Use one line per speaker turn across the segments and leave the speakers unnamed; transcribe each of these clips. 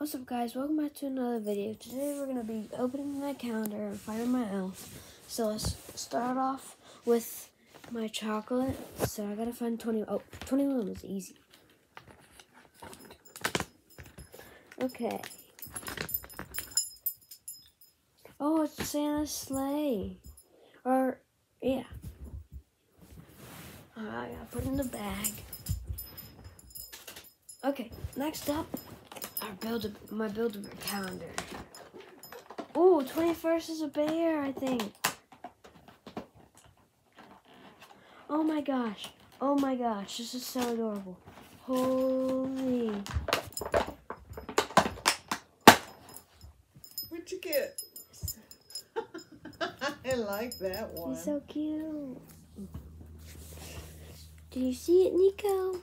What's up guys, welcome back to another video. Today we're going to be opening my calendar and finding my elf. So let's start off with my chocolate. So I gotta find 20, oh, 21 was easy. Okay. Oh, it's Santa's sleigh. Or, yeah. I gotta put it in the bag. Okay, next up, our build my build a calendar. Ooh, 21st is a bear, I think. Oh my gosh. Oh my gosh, this is so adorable. Holy.
What'd you get? I like that one.
He's so cute. Do you see it, Nico?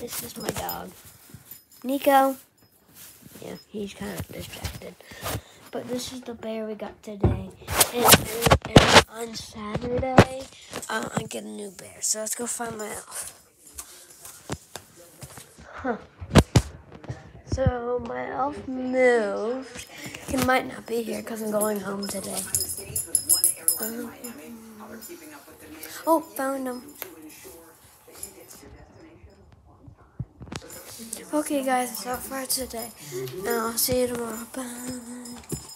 This is my dog. Nico. Yeah, he's kind of distracted. But this is the bear we got today. And, and, and on Saturday, uh, I get a new bear. So let's go find my elf. Huh. So my elf moved. He might not be here because I'm going home today. Um, oh, found him. Okay, guys, that's all for today. And I'll see you tomorrow. Bye.